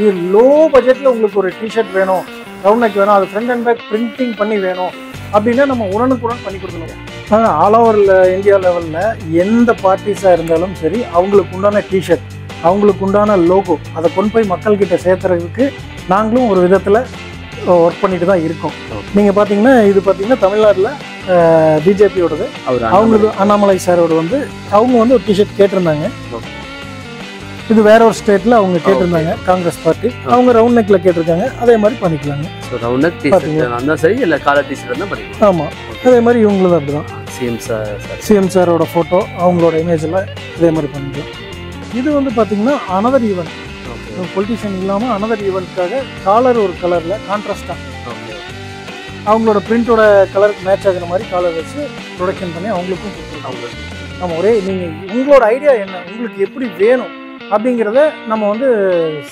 இது லோ பட்ஜெட்டில் உங்களுக்கு ஒரு டிஷர்ட் வேணும் ரவுண்ட் நெக் வேணும் அது ஃப்ரண்ட் அண்ட் பேக் பிரிண்டிங் பண்ணி வேணும். அப்படின்னா நம்ம உடனுக்குடன் பண்ணி கொடுக்கணும். ஆல் ஓவர் இந்தியா லெவலில் எந்த பார்ட்டிஸாக இருந்தாலும் சரி அவங்களுக்கு உண்டான டிஷர்ட் அவங்களுக்கு உண்டான லோகோ அதை கொண்டு போய் மக்கள்கிட்ட சேர்த்துறதுக்கு நாங்களும் ஒரு விதத்தில் ஒர்க் பண்ணிட்டு தான் இருக்கோம். நீங்கள் பார்த்தீங்கன்னா இது பார்த்தீங்கன்னா தமிழ்நாட்டில் பிஜேபியோடது அவர் அவங்களுக்கு அண்ணாமலை. சாரோட வந்து அவங்க வந்து ஒரு டிஷர்ட் கேட்டிருந்தாங்க. இது வேற ஒரு ஸ்டேட்ல அவங்க கேட்டிருந்தாங்க காங்கிரஸ் பார்ட்டி அவங்க ரவுண்ட் நெக்ல கேட்டிருக்காங்க அதே மாதிரி பண்ணிக்கலாங்க. ஸோ ரவுண்டர் டிஷர்ட் சரி இல்லை காலர் டிஷர்ட் இருந்தால் பண்ணிக்கலாம் ஆமா. அதே மாதிரி இவங்களும் அப்படிதான். சிஎம் சார் சிஎம் சாரோட போட்டோ அவங்களோட இமேஜ் எல்லாம் இதே மாதிரி பண்ணிக்கலாம். இது வந்து பாத்தீங்கன்னா அனதர் ஈவெண்ட் ஓகே பொலிட்டிஷியன் இல்லாம அனதர் ஈவெண்ட்காக காலர் ஒரு கலர்ல கான்ட்ராஸ்டா ஓகே அவங்களோட பிரிண்டோட கலருக்கு மேட்ச் ஆகுற மாதிரி காலர் வச்சு ப்ரொடக்ஷன் பண்ணி அவங்களுக்கும் கொடுத்துருக்காங்க. நம்ம ஒரே நீங்க உங்களோட ஐடியா என்ன? உங்களுக்கு எப்படி வேணும்? அப்படிங்கிறத நம்ம வந்து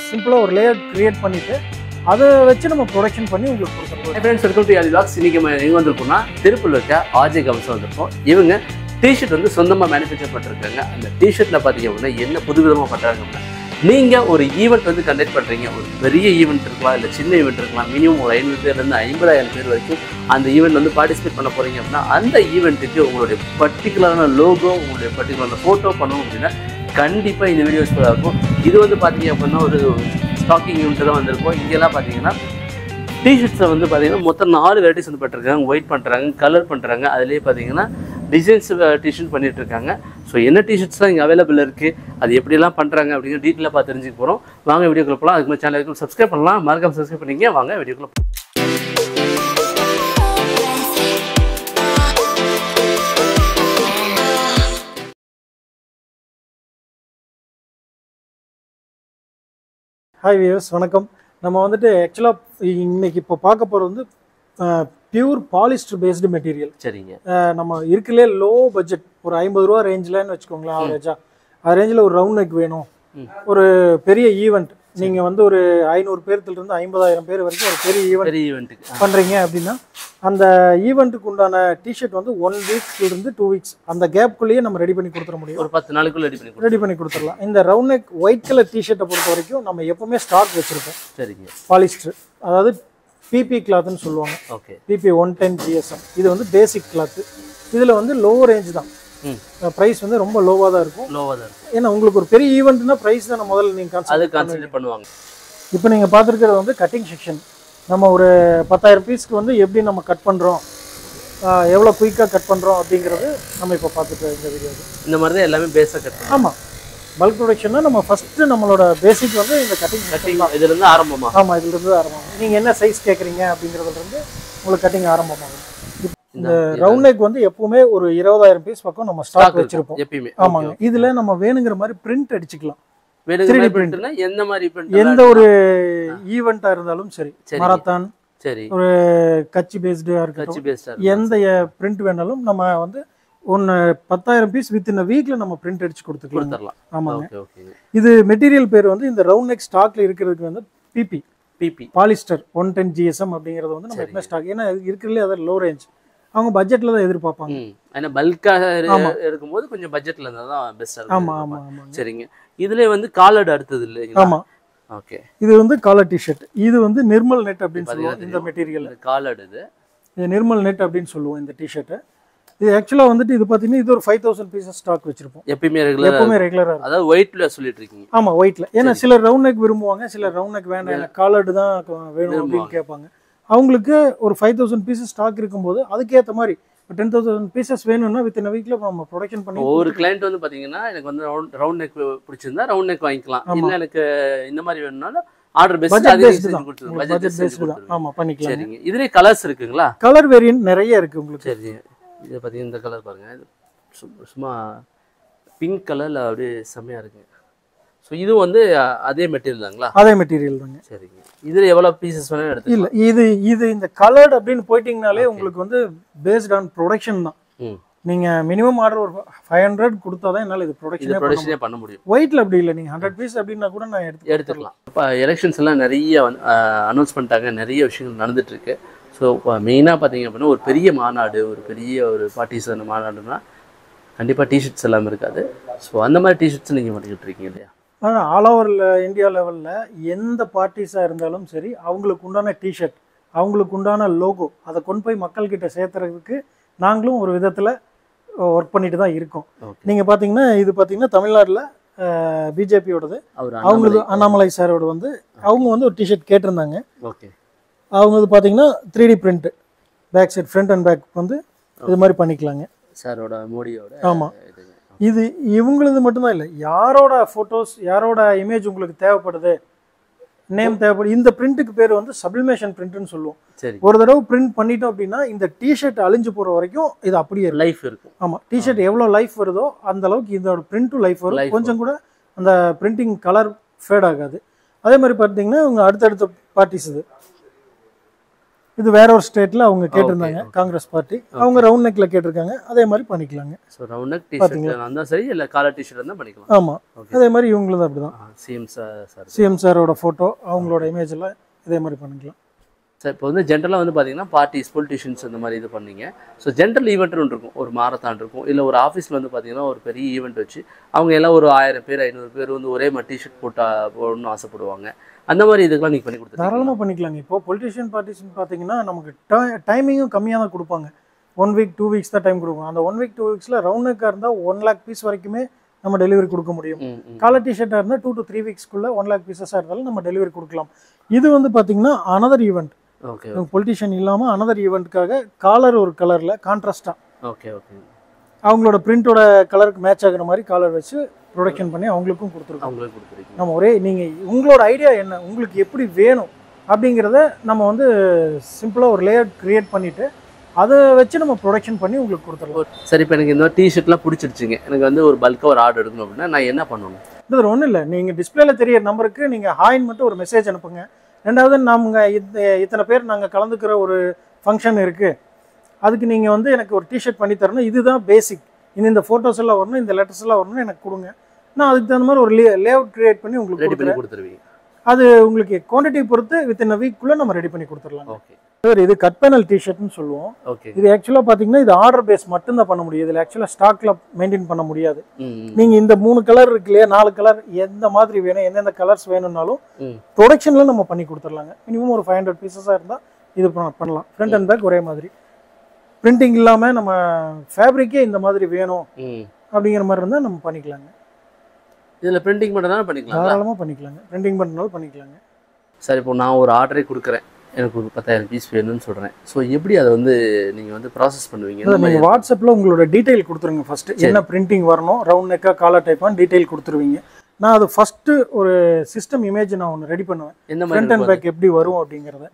சிம்பிளாக ஒரு லேயர் க்ரியேட் பண்ணிவிட்டு அதை வச்சு நம்ம ப்ரொடக்ஷன் பண்ணி உங்களுக்கு கொடுத்துருவோம் ஃப்ரெண்ட்ஸ் வெல்கம் டு யாரி நம்ம எங்கே வந்திருக்கோம்னா திருப்பூர் இருக்க ஆஜி கவசம் வந்திருக்கோம். இவங்க டிஷர்ட் வந்து சொந்தமாக மேனுஃபேக்சர் பண்ணிருக்காங்க அந்த டிஷர்ட்டில் பார்த்தீங்க அப்படின்னா என்ன புதுவிதமாக பண்ணுறாங்க அப்படின்னா நீங்கள் ஒரு ஈவெண்ட் வந்து கண்டக்ட் பண்ணுறீங்க ஒரு பெரிய ஈவெண்ட் இருக்கலாம் இல்லை சின்ன ஈவெண்ட் இருக்கலாம் மினிமம் ஒரு ஐநூறு பேர்லேருந்து ஐம்பதாயிரம் பேர் வரைக்கும் அந்த ஈவெண்ட் வந்து பார்ட்டிசிபேட் பண்ண போகிறீங்க அப்படின்னா அந்த ஈவெண்ட்டுக்கு உங்களுடைய பர்டிகுலரான லோகோ உங்களுடைய பர்டிகுலரான ஃபோட்டோ பண்ணணும் அப்படின்னா கண்டிப்பாக இந்த வீடியோஸ் இருக்கும். இது வந்து பார்த்தீங்க அப்படின்னா ஒரு ஸ்டாக்கிங் யூனிட் தான் வந்திருக்கும். இங்கெல்லாம் பார்த்தீங்கன்னா டிஷர்ட்ஸில் வந்து பார்த்தீங்கன்னா மொத்தம் நாலு வெரைட்டிஸ் வந்து பண்ணிருக்காங்க ஒயிட் பண்ணுறாங்க கலர் பண்ணுறாங்க அதுலேயே பார்த்தீங்கன்னா டிசைன்ஸ் டிஷர்ட் பண்ணிகிட்டு இருக்காங்க. ஸோ என்ன டிஷர்ட்ஸ்லாம் இங்கே அவைலபிள் இருக்குது அது எப்படிலாம் பண்ணுறாங்க அப்படிங்கிற டீட்டெயிலாக பார்த்து தெரிஞ்சுக்க போகிறோம் வாங்க வீடியோக்குள்ள போகலாம் அதுக்கு சேனலுக்கு சப்ஸ்கிரைப் பண்ணலாம். மறக்காம சப்ஸ்கிரைப் பண்ணிங்க வாங்க வீடியோக்குள்ள ஹாய் வியர்ஸ் வணக்கம். நம்ம வந்துட்டு ஆக்சுவலாக இன்னைக்கு இப்போ பார்க்க போகிறது வந்து பியூர் பாலிஸ்டர் பேஸ்டு மெட்டீரியல் சரிங்க. நம்ம இருக்கலே லோ பட்ஜெட் ஒரு ஐம்பது ரூபா ரேஞ்சில்னு வச்சுக்கோங்களேன் ஆவரேஜா அது ரேஞ்சில் ஒரு ரவுண்ட் நெக் வேணும். ஒரு பெரிய ஈவெண்ட் நீங்கள் வந்து ஒரு ஐநூறு பேர்த்துலேருந்து ஐம்பதாயிரம் பேர் வரைக்கும் ஒரு பெரிய ஈவெண்ட் பெரிய ஈவெண்ட்டுக்கு பண்றீங்க அப்படின்னா அந்த ஈவெண்ட்டுக்கு உண்டான டிஷர்ட் வந்து ஒன் வீக்ஸ்ல இருந்து டூ வீக்ஸ் அந்த கேப்குள்ளேயே நம்ம ரெடி பண்ணி கொடுத்துட முடியும். ஒரு பத்து நாளுக்குள்ள ரெடி பண்ணி ரெடி பண்ணி கொடுத்துடலாம். இந்த ரவுண்ட் நெக் ஒயிட் கலர் டிஷர்ட்டை பொறுத்த வரைக்கும் நம்ம எப்பவுமே ஸ்டாக் வச்சிருப்போம். சரிங்க. பாலிஸ்டர் அதாவது பிபி கிளாத்னு சொல்லுவாங்க. Okay. PP one ten GSM இது வந்து பேசிக் கிளாத்து இதில் வந்து லோ ரேஞ்ச் தான். ப்ரைஸ் வந்து ரொம்ப லோவாக தான் இருக்கும். லோவாக தான் இருக்கும். ஏன்னா உங்களுக்கு ஒரு பெரிய ஈவெண்ட்னா ப்ரைஸ் தான் முதல்ல நீங்கள் அது கான்சன்ட்ரேட் பண்ணுவாங்க. இப்போ நீங்கள் பார்த்துருக்கிறது வந்து கட்டிங் செக்ஷன் நம்ம ஒரு பத்தாயிரம் பீஸ்க்கு வந்து எப்படி நம்ம கட் பண்ணுறோம் எவ்வளோ குயிக்காக கட் பண்ணுறோம் அப்படிங்கிறது நம்ம இப்போ பார்த்துட்டு இந்த வீடியோ இந்த மாதிரி தான் எல்லாமே பேஸாக கட் ஆமாம் பல்க் ப்ரொடக்ஷன்னா நம்ம ஃபஸ்ட்டு நம்மளோட பேசிக் வந்து இந்த கட்டிங் கட்டிங் இதுலேருந்து ஆரம்பமா? ஆமாம் இதுலேருந்து ஆரம்பமாகும் நீங்கள் என்ன சைஸ் கேட்குறீங்க அப்படிங்கிறதுலேருந்து உங்களுக்கு கட்டிங் ஆரம்பமாகும். இந்த ரவுண்ட் நெக் வந்து எப்பவுமே ஒரு இருபதாயிரம் பீஸ் பக்கம் நம்ம ஸ்டாக் வச்சிருப்போம். எப்பயுமே. ஆமாங்க. இதில் நம்ம வேணுங்கிற மாதிரி பிரிண்ட் அடிச்சுக்கலாம். வேணுங்கிற 3D மாதிரி printனா எந்த மாதிரி எந்த ஒரு ஈவெண்ட்டாக இருந்தாலும் சரி. மராத்தான் சரி. ஒரு கட்சி பேஸ்டாக இருக்கட்டும். கட்சி பேஸ்டா எந்த பிரிண்ட் வேணாலும் நம்ம வந்து ஒன்று பத்தாயிரம் பீஸ் வித் இன் வீக்கில் நம்ம பிரிண்ட் அடிச்சு கொடுத்துக்கலாம். ஆமாங்க. இது மெட்டீரியல் பேர் வந்து இந்த ரவுண்ட் நெக் ஸ்டாக்ல இருக்கிறதுக்கு வந்து PP PP polyester one ten GSM அப்படிங்கிறது வந்து நம்ம எப்பவுமே ஸ்டாக் ஏன்னா இருக்கிறதுலே அது லோ ரேஞ்ச் அவங்க பட்ஜெட்டில் தான் எதிர்பார்ப்பாங்க. ஏன்னா பல்காக. இருக்கும்போது கொஞ்சம் பட்ஜெட்ல இருந்தா தான் பெஸ்டா இருக்கும் ஆமா ஆமா ஆமாங்க. சரிங்க. இதுல வந்து காலர்டு அடுத்தது இல்லைங்களா? ஆமா. ஓகே இது வந்து காலர் டிஷர்ட் இது வந்து நிர்மல் நெட் அப்படின்னு சொல்லுவோம் இந்த மெட்டீரியல் காலர்டு இது. இது நிர்மல் நெட் அப்படின்னு சொல்லுவோம் இந்த டிஷர்ட்டை இது ஆக்சுவலாக வந்துட்டு இது பார்த்தீங்கன்னா இது ஒரு ஃபைவ் தௌசண்ட் பீசஸ் ஸ்டாக் வச்சிருப்போம். எப்பயுமே ரெகுலர் எப்பவுமே ரெகுலராக அதாவது ஒயிட்ல சொல்லிட்டு இருக்கீங்க. ஆமா ஒயிட்ல ஏன்னா சிலர் ரவுண்ட் நெக் விரும்புவாங்க சிலர் ரவுண்ட் நெக் வேண்டாம். எனக்கு காலர்டு தான் வேணும் அப்படின்னு கேட்பாங்க. அவங்களுக்கு ஒரு ஃபைவ் தௌசண்ட் பீசஸ் ஸ்டாக் இருக்கும்போது அதுக்கேற்ற மாதிரி டென் தௌசண்ட் பீசஸ் வேணும்னா வித் இன் வீக்ல நம்ம ப்ரொடக்ஷன் பண்ணி ஒரு கிளைண்ட் வந்து பாத்தீங்கன்னா எனக்கு வந்து ரவுண்ட் ரவுண்ட் நெக் பிடிச்சிருந்தா ரவுண்ட் நெக் வாங்கிக்கலாம். இல்ல எனக்கு இந்த மாதிரி வேணும்னாலும் ஆர்டர் பேஸ்ட் பட்ஜெட் பேஸ்டு தான். ஆமா பண்ணிக்கலாம். சரிங்க. இதுலயே கலர்ஸ் இருக்குங்களா? கலர் வேரியன்ட் நிறைய இருக்கு உங்களுக்கு. சரி. இது பார்த்தீங்கன்னா இந்த கலர் பாருங்க. சும்மா பிங்க் கலர்ல அப்படியே செம்மையா இருக்குங்க ஸோ இது வந்து அதே மெட்டீரியல் தாங்களா? அதே மெட்டீரியல் தாங்க. சரிங்க. இதுல எவ்வளவு பீசஸ் வேணாலும் எடுத்து இல்ல இது இது இந்த கலர்ட் அப்படின்னு போயிட்டீங்கனாலே உங்களுக்கு வந்து பேஸ்ட் ஆன் ப்ரொடக்ஷன் தான். நீங்க மினிமம் ஆர்டர் ஒரு ஃபைவ் ஹண்ட்ரட் கொடுத்தா தான் என்னால் இது இது ப்ரொடக்ஷனே ப்ரொடக்ஷனே பண்ண முடியும். ஒயிட்ல அப்படி இல்லை நீங்க ஹண்ட்ரட் பீஸ் அப்படின்னா கூட நான் எடுத்து எடுத்துக்கலாம். இப்போ எலெக்ஷன்ஸ் எல்லாம் நிறைய அனௌன்ஸ் பண்ணிட்டாங்க. நிறைய விஷயங்கள் நடந்துட்டு இருக்கு ஸோ மெயினாக பார்த்தீங்க அப்படின்னா ஒரு பெரிய மாநாடு ஒரு பெரிய ஒரு பார்ட்டிசன் மாநாடுனா கண்டிப்பாக டிஷர்ட்ஸ் எல்லாமே இருக்காது. ஸோ அந்த மாதிரி டிஷர்ட்ஸ் நீங்கள் பண்ணிக்கிட்டு இருக்கீங்க இல்லையா? ஆல் ஓவர் இந்தியா லெவலில் எந்த பார்ட்டிஸாக இருந்தாலும் சரி அவங்களுக்கு உண்டான டிஷர்ட் அவங்களுக்கு உண்டான லோகோ அதை கொண்டு போய் மக்கள்கிட்ட சேர்த்துறதுக்கு நாங்களும் ஒரு விதத்தில் ஒர்க் பண்ணிட்டு தான் இருக்கோம். நீங்கள் பார்த்தீங்கன்னா இது பார்த்தீங்கன்னா தமிழ்நாட்டில் பிஜேபியோடது அவர் அவங்களுக்கு அண்ணாமலை சாரோட வந்து அவங்க வந்து ஒரு டிஷர்ட் கேட்டிருந்தாங்க. ஓகே அவங்க வந்து பார்த்தீங்கன்னா three D print back side front and back வந்து இது மாதிரி பண்ணிக்கலாங்க. சாரோட மோடியோட ஆமாம் இது இவங்களது மட்டும்தான் இல்லை யாரோட ஃபோட்டோஸ் யாரோட இமேஜ் உங்களுக்கு தேவைப்படுது நேம் தேவைப்படுது இந்த பிரிண்ட்டுக்கு பேர் வந்து சப்ளிமேஷன் பிரிண்ட்னு சொல்லுவோம். சரி. ஒரு தடவை பிரிண்ட் பண்ணிட்டோம் அப்படின்னா இந்த டிஷர்ட் அழிஞ்சு போகிற வரைக்கும் இது அப்படியே லைஃப் இருக்கும். ஆமாம் டிஷர்ட் எவ்வளோ லைஃப் வருதோ அந்த அளவுக்கு இதோட பிரிண்ட்டும் லைஃப் வரும். கொஞ்சம் கூட அந்த பிரிண்டிங் கலர் ஃபேட் ஆகாது. அதே மாதிரி பார்த்தீங்கன்னா இவங்க அடுத்தடுத்த பார்ட்டிஸ் இது. இது வேற ஒரு ஸ்டேட்ல அவங்க கேட்டிருந்தாங்க. காங்கிரஸ் பார்ட்டி. அவங்க ரவுண்ட் நெக்ல கேட்டிருக்காங்க அதே மாதிரி பண்ணிக்கலாங்க. ஸோ ரவுண்ட் நெக் டிஷர்ட் இருந்தால் சரி இல்லை காலர் டிஷர்ட் இருந்தால் பண்ணிக்கலாம். ஆமா. அதே மாதிரி இவங்களும் அப்படிதான். சிஎம் சார் சிஎம் சாரோட ஃபோட்டோ அவங்களோட இமேஜ் எல்லாம் இதே மாதிரி பண்ணிக்கலாம். சார் இப்போ வந்து ஜென்ரலாக வந்து பார்த்தீங்கன்னா பார்ட்டிஸ் பொலிட்டிஷியன்ஸ் இந்த மாதிரி இது பண்ணீங்க. ஸோ ஜென்ரல் ஈவெண்ட்னு ஒன்று இருக்கும். ஒரு மாரத்தான் இருக்கும். இல்லை ஒரு ஆஃபீஸில் வந்து பார்த்தீங்கன்னா ஒரு பெரிய ஈவெண்ட் வச்சு அவங்க எல்லாம் ஒரு ஆயிரம் பேர் ஐநூறு பேர் வந்து ஒரே மாதிரி டிஷர்ட் போட்டா போடணும்னு ஆசைப்படுவாங்க. அந்த மாதிரி இதுக்கெல்லாம் நீங்கள் பண்ணி கொடுத்துருக்கீங்க தாராளமாக பண்ணிக்கலாங்க. இப்போ பொலிட்டிஷியன் பார்ட்டிஸ்னு பார்த்தீங்கன்னா நமக்கு டைமிங்கும் கம்மியாக தான் கொடுப்பாங்க. ஒன் வீக் டூ வீக்ஸ் தான் டைம் கொடுப்பாங்க அந்த ஒன் வீக் டூ வீக்ஸில் ரவுண்ட் நெக்காக இருந்தால் ஒன் லேக் பீஸ் வரைக்குமே நம்ம டெலிவரி கொடுக்க முடியும். காலர் டிஷர்ட்டாக இருந்தால் டூ டு த்ரீ வீக்ஸ்க்குள்ளே ஒன் லேக் பீசஸாக இருந்தாலும் நம்ம டெலிவரி கொடுக்கலாம். இது வந்து பார்த்தீங்கன்னா அனதர் ஈவெண்ட் ஓகே பொலிட்டிஷியன் இல்லாமல் அனதர் ஈவெண்ட்டுக்காக காலர் ஒரு கலரில் கான்ட்ராஸ்டாக ஓகே ஓகே அவங்களோட பிரிண்டோட கலருக்கு மேட்ச் ஆகுற மாதிரி காலர் வச்சு ப்ரொடக்ஷன் பண்ணி அவங்களுக்கும் கொடுத்துருக்கோம். அவங்களுக்கு கொடுத்துருக்கீங்க நம்ம ஒரே நீங்கள் உங்களோட ஐடியா என்ன? உங்களுக்கு எப்படி வேணும்? அப்படிங்கிறத நம்ம வந்து சிம்பிளாக ஒரு லேஅவுட் க்ரியேட் பண்ணிவிட்டு அதை வச்சு நம்ம ப்ரொடக்ஷன் பண்ணி உங்களுக்கு கொடுத்துடலாம். சரி இப்போ எனக்கு இந்த மாதிரி டிஷர்ட்லாம் பிடிச்சிருச்சுங்க. எனக்கு வந்து ஒரு பல்காக ஒரு ஆர்டர் எடுக்கணும் அப்படின்னா நான் என்ன பண்ணணும்? இது ஒன்றும் இல்லை. நீங்கள் டிஸ்பிளேல தெரியற நம்பருக்கு நீங்கள் ஹாய்ன்னு மட்டும் ஒரு மெசேஜ் அனுப்புங்க. ரெண்டாவது நாங்கள் இத்தனை பேர் நாங்கள் கலந்துக்கிற ஒரு ஃபங்க்ஷன் இருக்குது அதுக்கு நீங்கள் வந்து எனக்கு ஒரு டிஷர்ட் பண்ணி தரணும். இதுதான் பேசிக் இந்த இந்த ஃபோட்டோஸ் எல்லாம் வரணும் இந்த லெட்டர்ஸ் எல்லாம் வரணும் எனக்கு கொடுங்க. நான் அதுக்கு தகுந்த மாதிரி ஒரு லே லேஅவுட் கிரியேட் பண்ணி உங்களுக்கு ரெடி பண்ணி கொடுத்துருவீங்க. அது உங்களுக்கு குவான்டிட்டி பொறுத்து வித்தின் அ வீக்குள்ளே நம்ம ரெடி பண்ணி கொடுத்துடலாம் ஓகே சார் இது கட் பேனல் டிஷர்ட்னு சொல்லுவோம். ஓகே இது ஆக்சுவலாக பார்த்தீங்கன்னா இது ஆர்டர் பேஸ் மட்டும்தான் பண்ண முடியும். இதில் ஆக்சுவலாக ஸ்டாக்ல மெயின்டைன் பண்ண முடியாது. நீங்கள் இந்த மூணு கலர் இருக்கு இல்லையா நாலு கலர் எந்த மாதிரி வேணும் எந்தெந்த கலர்ஸ் வேணும்னாலும் ப்ரொடக்ஷனில் நம்ம பண்ணி கொடுத்துடலாங்க. மினிமம் ஒரு ஃபைவ் ஹண்ட்ரட் பீசஸாக இருந்தால் இது பண்ண- பண்ணலாம். ஃப்ரண்ட் அண்ட் பேக் ஒரே மாதிரி. பிரிண்டிங் இல்லாமல் நம்ம ஃபேப்ரிக்கே இந்த மாதிரி வேணும் அப்படிங்கிற மாதிரி இருந்தால் நம்ம பண்ணிக்கலாங்க. இதில் பிரிண்டிங் தானே பண்ணிக்கலாம் தாராளமாக பண்ணிக்கலாங்க. பிரிண்டிங் பண்ணுறதுனால பண்ணிக்கலாங்க. சரி இப்போ நான் ஒரு ஆர்டரே கொடுக்குறேன். எனக்கு ஒரு பத்தாயிரம் பீஸ் வேணும்னு சொல்கிறேன் ஸோ எப்படி அதை வந்து நீங்கள் வந்து ப்ராசஸ் பண்ணுவீங்க? நீங்கள் வாட்ஸ்அப்பில் உங்களோட டீட்டெயில் கொடுத்துருங்க ஃபர்ஸ்ட் என்ன பிரிண்டிங் வரணும் ரவுண்ட் நெக்கா காலர் டைப்பான்னு டீட்டெயில் கொடுத்துருவீங்க. நான் அது ஃபர்ஸ்ட் ஒரு சிஸ்டம் இமேஜ் நான் ஒன்று ரெடி பண்ணுவேன். எந்த ஃப்ரண்ட் அண்ட் பேக் எப்படி வரும் அப்படிங்கிறத.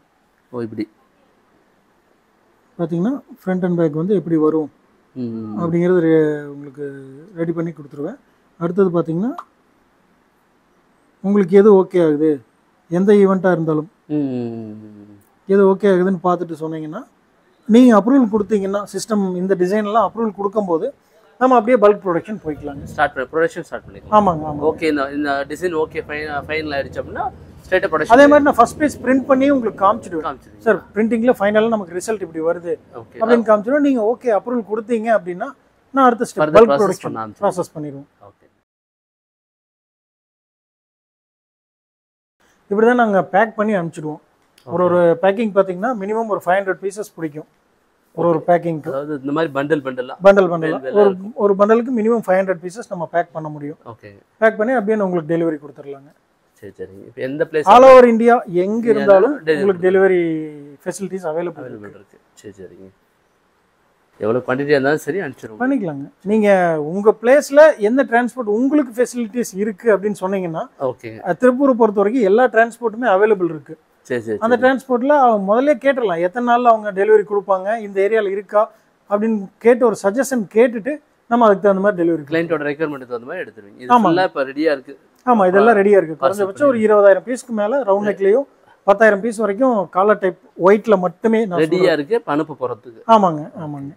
ஓ இப்படி. பார்த்தீங்கன்னா ஃப்ரண்ட் அண்ட் பேக் வந்து எப்படி வரும் அப்படிங்கிறது உங்களுக்கு ரெடி பண்ணி கொடுத்துருவேன். அடுத்தது பார்த்தீங்கன்னா உங்களுக்கு எது ஓகே ஆகுது? எந்த ஈவெண்ட்டாக இருந்தாலும். எது ஓகே ஆகுதுன்னு பார்த்துட்டு சொன்னீங்கன்னா நீங்கள் அப்ரூவல் கொடுத்தீங்கன்னா சிஸ்டம் இந்த டிசைன்லாம் அப்ரூவல் கொடுக்கும்போது நம்ம அப்படியே பல்க் ப்ரொடக்ஷன் போய்க்கலாங்க. ஸ்டார்ட் பண்ணி ப்ரொடக்ஷன் ஸ்டார்ட் பண்ணிக்கலாம். ஆமாங்க ஆமாம் ஓகே இந்த இந்த டிசைன் ஓகே ஃபைன் ஃபைனல் ஆயிடுச்சு அப்படின்னா ஸ்ட்ரெயிட்டாக அதே ப்ரொடக்ஷன் மாதிரி நான் ஃபர்ஸ்ட் பேஜ் பிரிண்ட் பண்ணி உங்களுக்கு காமிச்சிடுவேன். காமிச்சிருங்க சார் பிரிண்டிங்கில் ஃபைனலாக நமக்கு ரிசல்ட் இப்படி வருது அப்படின்னு காமிச்சிடுவோம் நீங்கள் ஓகே அப்ரூவல் கொடுத்தீங்க அப்படின்னா நான் அடுத்த ஸ்டெப் பல்க் ப்ரொடக்ஷன் பண்ண. ப்ராசஸ் பண்ணிடுவோம் ஓகே இப்படி தான் நாங்கள் பேக் பண்ணி அனுப்பிச்சிடுவோம். ஒரு ஒரு பேக்கிங் பார்த்தீங்கன்னா மினிமம் ஒரு ஃபைவ் ஹண்ட்ரட் பீசஸ் பிடிக்கும். ஒரு ஒரு பேக்கிங்க்கு அதாவது இந்த மாதிரி பண்டல் பண்டலாக பண்டல் பண்டல் Bundle ஒரு ஒரு பண்டலுக்கு மினிமம் ஃபைவ் ஹண்ட்ரட் பீசஸ் நம்ம பேக் பண்ண முடியும். ஓகே பேக் பண்ணி அப்படியே உங்களுக்கு டெலிவரி கொடுத்துடலாங்க சரி சரிங்க இப்போ எந்த பிளேஸ் ஆல் ஓவர் இந்தியா எங்கே இருந்தாலும் உங்களுக்கு டெலிவரி ஃபெசிலிட்டிஸ் அவைலபிள் அவைலபிள் இருக்கு. சரி சரிங்க. எவ்வளோ குவான்டிட்டியாக இருந்தாலும் சரி அனுப்பிச்சிருவோம். பண்ணிக்கலாங்க. நீங்கள் உங்கள் பிளேஸில் எந்த டிரான்ஸ்போர்ட் உங்களுக்கு ஃபெசிலிட்டிஸ் இருக்குது அப்படின்னு சொன்னீங்கன்னா அஹ், திருப்பூரை பொறுத்த வரைக்கும் எல்லா டிரான்ஸ்போர்ட்டுமே அவைலபிள் இருக்குது சரி சரி அந்த டிரான்ஸ்போர்ட்டில் அவங்க முதல்ல கேட்டுடலாம். எத்தனை நாளில் அவங்க டெலிவரி கொடுப்பாங்க இந்த ஏரியாவில் இருக்கா அப்படின்னு கேட்டு ஒரு சஜஷன் கேட்டுட்டு நம்ம அதுக்கு தகுந்த மாதிரி டெலிவரி கிளைண்ட்டோட ரெக்யர்மெண்ட் தகுந்த மாதிரி எடுத்துருவீங்க. ஃபுல்லாக இப்போ ரெடியாக இருக்கு. ஆமாம் இதெல்லாம் ரெடியாக இருக்குது குறைஞ்சபட்சம் ஒரு இருபதாயிரம் பீஸ்க்கு மேலே ரவுண்ட் நெக்லேயும் பத்தாயிரம் பீஸ் வரைக்கும் காலர் டைப் ஒயிட்டில் மட்டுமே ரெடியாக இருக்கு இப்போ அனுப்ப போகிறதுக்கு. ஆமாங்க ஆமாங்க.